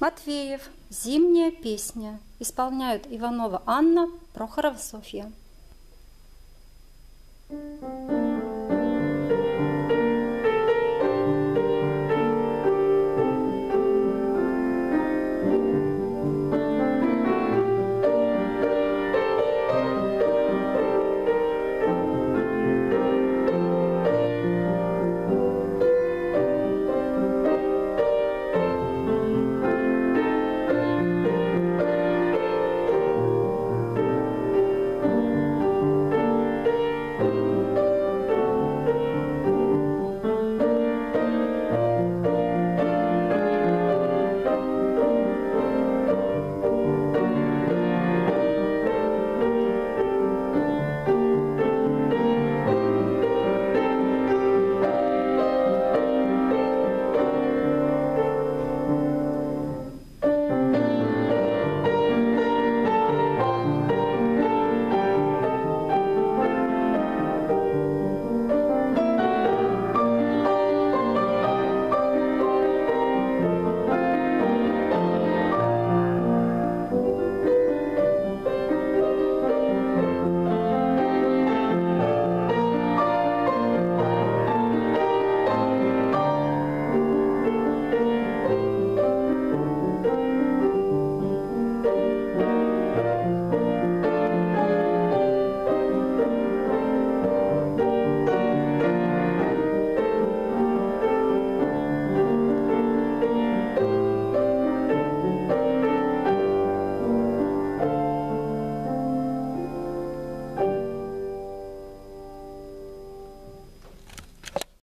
Матвеев. Зимняя песня. Исполняют Иванова Анна, Прохорова Софья.